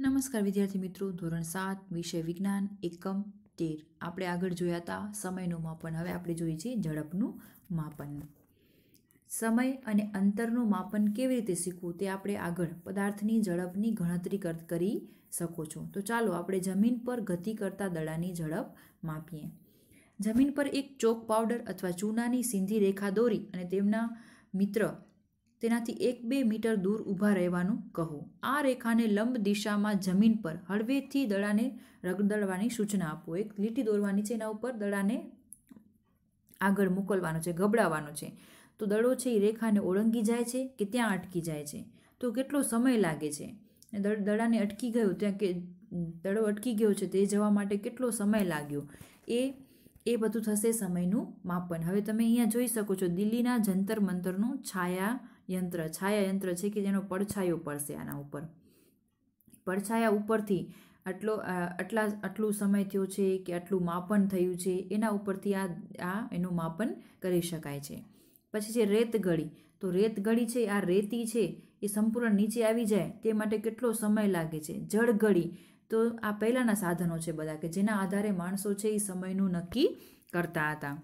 નમસ્કાર વિદ્યાર્થી મિત્રો, ધોરણ સાત, વિષય વિજ્ઞાન, એકમ તેર. આપણે આગળ જોયા હતા સમયનું માપન. હવે આપણે જોઈએ છીએ ઝડપનું માપન. સમય અને અંતરનું માપન કેવી રીતે શીખવું તે આપણે આગળ પદાર્થની ઝડપની ગણતરી કર- શકો છો. તો ચાલો આપણે જમીન પર ગતિ કરતા દડાની ઝડપ માપીએ. જમીન પર એક ચોક પાવડર અથવા ચૂનાની સીધી રેખા દોરી અને તેમના મિત્ર તેનાથી એક બે મીટર દૂર ઊભા રહેવાનું કહો. આ રેખાને લંબ દિશામાં જમીન પર હળવેથી દડાને રગદળવાની સૂચના આપો. એક લીટી દોરવાની છે એના ઉપર દડાને આગળ મોકલવાનો છે ગબડાવવાનો છે. તો દડો છે એ રેખાને ઓળંગી જાય છે કે ત્યાં અટકી જાય છે? તો કેટલો સમય લાગે છે? દડાને અટકી ગયો ત્યાં કે દડો અટકી ગયો છે તે જવા માટે કેટલો સમય લાગ્યો? એ એ બધું થશે સમયનું માપન. હવે તમે અહીંયા જોઈ શકો છો દિલ્હીના જંતર મંતરનું છાયા યંત્ર, છાયા યંત્ર છે કે જેનો પડછાયો પડશે આના ઉપર. પડછાયા ઉપરથી આટલો આટલા, આટલું સમય થયો છે કે આટલું માપન થયું છે, એના ઉપરથી આ આ એનું માપન કરી શકાય છે. પછી છે રેતગળી તો રેતગળી છે, આ રેતી છે, એ સંપૂર્ણ નીચે આવી જાય, તે માટે કેટલો સમય લાગે છે? જળગળી તો આ પહેલાંના સાધનો છે બધા કે જેના આધારે માણસો છે એ સમયનું નક્કી કરતા હતા.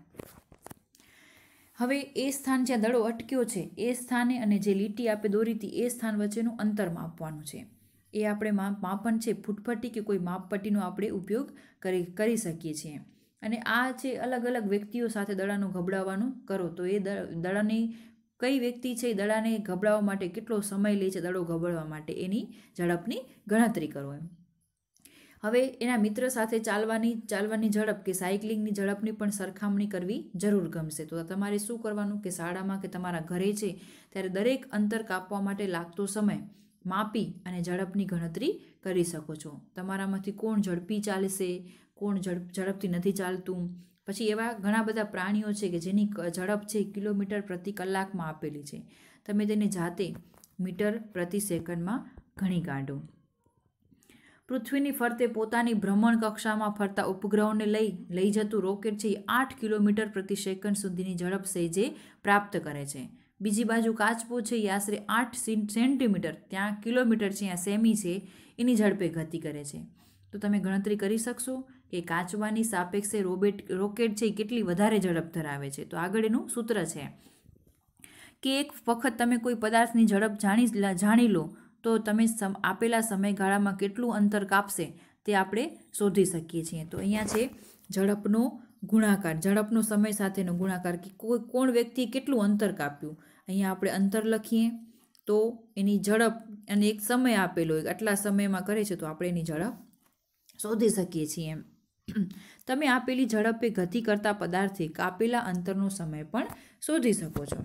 હવે એ સ્થાન જ્યાં દડો અટક્યો છે, એ સ્થાને અને જે લીટી આપણે દોરી હતી, એ સ્થાન વચ્ચેનું અંતર માપવાનું છે. એ આપણે માપ માપન છે, ફૂટપટ્ટી કે કોઈ માપપટ્ટીનો આપણે ઉપયોગ કરી કરી શકીએ છીએ. અને આ છે અલગ અલગ વ્યક્તિઓ સાથે દડાનું ગબડાવવાનું કરો, તો એ દડાની કઈ વ્યક્તિ છે, એ દડાને ગબડાવવા માટે કેટલો સમય લે છે, દડો ગબડવા માટે એની ઝડપની ગણતરી કરો એમ. હવે એના મિત્ર સાથે ચાલવાની ચાલવાની ઝડપ કે સાયકલિંગની ઝડપની પણ સરખામણી કરવી જરૂર ગમશે. તો તમારે શું કરવાનું? કે શાળામાં કે તમારા ઘરે છે, ત્યારે દરેક અંતર કાપવા માટે લાગતો સમય માપી અને ઝડપની ગણતરી કરી શકો છો. તમારામાંથી કોણ ઝડપી ચાલશે, કોણ ઝડપ, ઝડપથી નથી ચાલતું? પછી એવા ઘણા બધા પ્રાણીઓ છે કે જેની ઝડપ છે કિલોમીટર પ્રતિ કલાકમાં આપેલી છે. તમે તેને જાતે મીટર પ્રતિ સેકન્ડમાં ઘણી કાઢો. પૃથ્વીની ફરતે પોતાની ભ્રમણ કક્ષામાં ફરતા ઉપગ્રહોને લઈ લઈ જતું રોકેટ છે એ આઠ કિલોમીટર પ્રતિ સેકન્ડ સુધીની ઝડપ સહેજે પ્રાપ્ત કરે છે. બીજી બાજુ કાચબો છે એ આશરે આઠ સેન્ટીમીટર, ત્યાં કિલોમીટર છે, ત્યાં સેમી છે, એની ઝડપે ગતિ કરે છે. તો તમે ગણતરી કરી શકશો કે કાચબાની સાપેક્ષે રોબેટ, રોકેટ છે એ કેટલી વધારે ઝડપ ધરાવે છે. તો આગળ એનું સૂત્ર છે. કે એક વખત તમે કોઈ પદાર્થની ઝડપ જાણી જાણી લો તો તમે આપેલા સમયગાળામાં કેટલું અંતર કાપશે તે આપણે શોધી શકીએ છીએ. તો અહીંયા છે ઝડપનો ગુણાકાર, ઝડપનો સમય સાથેનો ગુણાકાર કે કોઈ, કોણ વ્યક્તિએ કેટલું અંતર કાપ્યું? અહીંયા આપણે અંતર લખીએ તો એની ઝડપ અને એક સમય આપેલો હોય, આટલા સમયમાં કરે છે તો આપણે એની ઝડપ શોધી શકીએ છીએ. એમ તમે આપેલી ઝડપે ગતિ કરતા પદાર્થે કાપેલા અંતરનો સમય પણ શોધી શકો છો.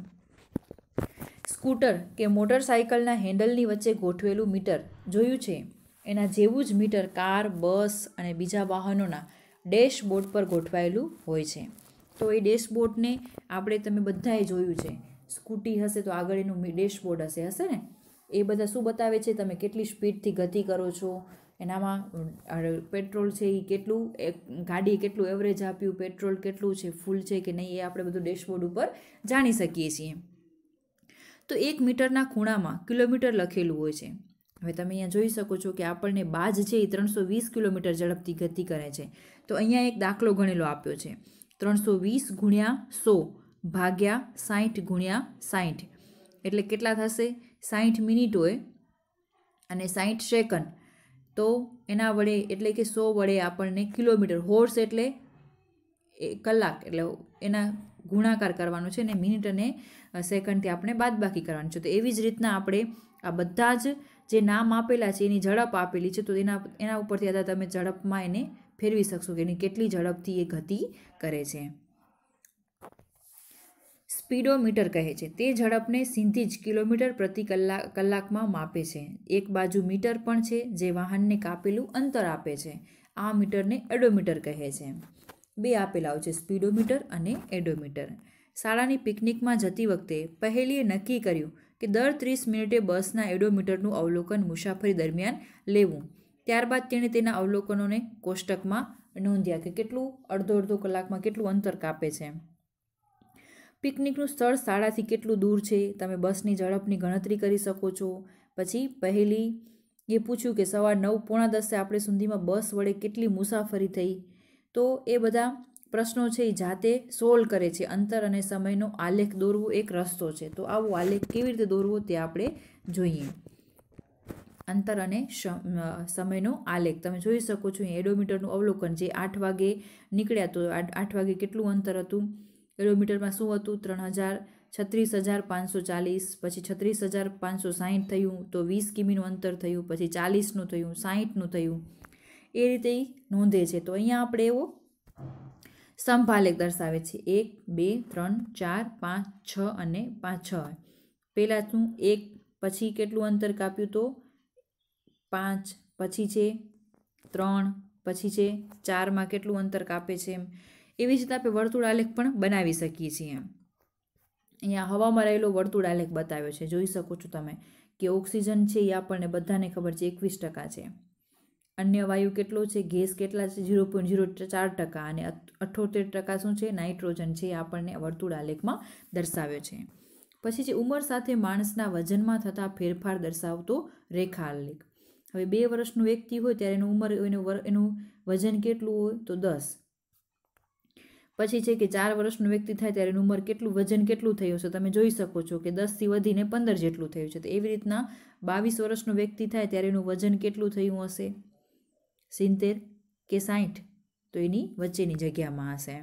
સ્કૂટર કે મોટરસાયકલના હેન્ડલની વચ્ચે ગોઠવેલું મીટર જોયું છે. એના જેવું જ મીટર કાર, બસ અને બીજા વાહનોના ડેશબોર્ડ પર ગોઠવાયેલું હોય છે. તો એ ડેશબોર્ડને આપણે તમે બધાએ જોયું છે. સ્કૂટી હશે તો આગળ એનું ડેશબોર્ડ હશે હશે ને? એ બધા શું બતાવે છે? તમે કેટલી સ્પીડથી ગતિ કરો છો? એનામાં પેટ્રોલ છે એ કેટલું? એ ગાડીએ કેટલું એવરેજ આપ્યું? પેટ્રોલ કેટલું છે? ફૂલ છે કે નહીં? એ આપણે બધું ડેશબોર્ડ ઉપર જાણી શકીએ છીએ. તો એક મીટરના ખૂણામાં કિલોમીટર લખેલું હોય છે. હવે તમે અહીંયા જોઈ શકો છો કે આપણને બાજ છે એ ત્રણસો વીસ કિલોમીટર ઝડપથી ગતિ કરે છે. તો અહીંયા એક દાખલો ગણેલો આપ્યો છે. ત્રણસો વીસ ગુણ્યા સો ભાગ્યા સાઠ ગુણ્યા સાઠ એટલે કેટલા થશે? સાઠ મિનિટ હોય અને સાઠ સેકન્ડ. તો એના વડે એટલે કે સો વડે આપણને કિલોમીટર, હોર્સ એટલે કલાક, એટલે એના ગુણાકાર કરવાનો છે ને મિનિટ અને સેકન્ડથી આપણે બાદબાકી કરવાની છે. તો એવી જ રીતના આપણે આ બધા જ જે નામ આપેલા છે, એની ઝડપ આપેલી છે, તો એના એના ઉપરથી આધાર તમે ઝડપમાં એને ફેરવી શકશો કે એની કેટલી ઝડપથી એ ગતિ કરે છે. સ્પીડોમીટર કહે છે. તે ઝડપને સીધી જ કિલોમીટર પ્રતિ કલાક કલાકમાં માપે છે. એક બાજુ મીટર પણ છે, જે વાહનને કાપેલું અંતર આપે છે. આ મીટરને એડોમીટર કહે છે. બે આપેલા હોય છે, સ્પીડોમીટર અને એડોમીટર. શાળાની પિકનિકમાં જતી વખતે પહેલીએ નક્કી કર્યું કે દર ત્રીસ મિનિટે બસના એડોમીટરનું અવલોકન મુસાફરી દરમિયાન લેવું. ત્યારબાદ તેણે તેના અવલોકનોને કોષ્ટકમાં નોંધ્યા કે કેટલું અડધો અડધો કલાકમાં કેટલું અંતર કાપે છે. પિકનિકનું સ્થળ શાળાથી કેટલું દૂર છે, તમે બસની ઝડપની ગણતરી કરી શકો છો. પછી પહેલી એ પૂછ્યું કે સવાર નવ પોણા દસે આપણે સુધીમાં બસ વડે કેટલી મુસાફરી થઈ? તો એ બધા પ્રશ્નો છે એ જાતે સોલ્વ કરે છે. અંતર અને સમયનો આલેખ દોરવો એક રસ્તો છે. તો આવો આલેખ કેવી રીતે દોરવો તે આપણે જોઈએ. અંતર અને સમયનો આલેખ. તમે જોઈ શકો છો એડોમીટરનું અવલોકન. જે આઠ વાગે નીકળ્યા તો આઠ વાગે કેટલું અંતર હતું? એડોમીટરમાં શું હતું? ત્રણ હજાર, છત્રીસ હજાર પાંચસો ચાલીસ, પછી છત્રીસ હજાર પાંચસો સાહીઠ થયું તો વીસ કિમીનું અંતર થયું, પછી ચાલીસનું થયું સાહીઠનું થયું. એ રીતે નોંધે છે. તો અહીંયા આપણે એવો સંભાલેખ દર્શાવે છે. એક, બે, ત્રણ, ચાર, પાંચ, છ અને પાંચ, છ પહેલાં શું એક પછી કેટલું અંતર કાપ્યું તો? પાંચ પછી છે ત્રણ પછી છે ચારમાં કેટલું અંતર કાપે છે એમ. એવી જ રીતે આપણે વર્તુળ આલેખ પણ બનાવી શકીએ છીએ એમ. અહીંયા હવામાં રહેલો વર્તુળ આલેખ બતાવ્યો છે. જોઈ શકો છો તમે કે ઓક્સિજન છે એ આપણને બધાને ખબર છે એકવીસ ટકા છે. અન્ય વાયુ કેટલો છે? ગેસ કેટલા છે? ઝીરો પોઈન્ટ ઝીરો ચાર ટકા અને અઠ્ઠોતેર ટકા શું છે? નાઇટ્રોજન છે, એ આપણને વર્તુળ આલેખમાં દર્શાવ્યો છે. પછી છે ઉંમર સાથે માણસના વજનમાં થતા ફેરફાર દર્શાવતો રેખા આલેખ હવે બે વર્ષનું વ્યક્તિ હોય ત્યારે એનું ઉંમર, એનું એનું વજન કેટલું હોય? તો દસ. પછી છે કે ચાર વર્ષનું વ્યક્તિ થાય ત્યારે એનું ઉંમર કેટલું, વજન કેટલું થયું છે તમે જોઈ શકો છો કે દસથી વધીને પંદર જેટલું થયું છે. તો એવી રીતના બાવીસ વર્ષનું વ્યક્તિ થાય ત્યારે એનું વજન કેટલું થયું હશે? સિત્તેર કે સાઠ તો એની વચ્ચેની જગ્યામાં હશે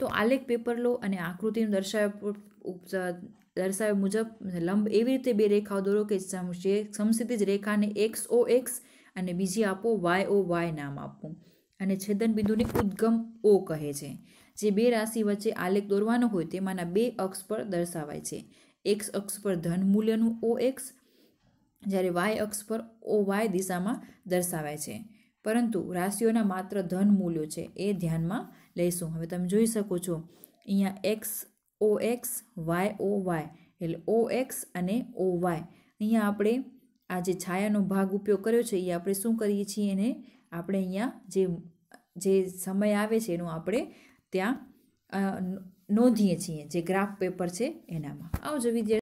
તો આલેખ પેપર લો અને આકૃતિનું દર્શાવ્યા દર્શાવ્યા મુજબ લંબ એવી રીતે બે રેખાઓ દોરો કે સમસ્થિતિજ રેખાને એક્સ ઓ એક્સ અને બીજી આપો વાય ઓ વાય નામ આપવું. અને છેદન બિંદુને ઉદ્ગમ ઓ કહે છે. જે બે રાશિ વચ્ચે આલેખ દોરવાનો હોય તેમાંના બે અક્ષ પર દર્શાવાય છે. એક્સ અક્ષ પર ધન મૂલ્યનું ઓ એક્સ, જ્યારે વાય અક્ષ પર ઓ વાય દિશામાં દર્શાવાય છે. પરંતુ રાશિઓના માત્ર ધન મૂલ્યો છે એ ધ્યાનમાં લઈશું. હવે તમે જોઈ શકો છો, અહીંયા X O X Y O Y એટલે ઓ એક્સ અને ઓ વાય અહીંયા આપણે આ જે છાયાનો ભાગ ઉપયોગ કર્યો છે, એ આપણે શું કરીએ છીએ એને? આપણે અહીંયા જે જે સમય આવે છે, એનું આપણે ત્યાં નોંધીએ છીએ, જે ગ્રાફ પેપર છે એનામાં. આવજો વિદ્યાર્થી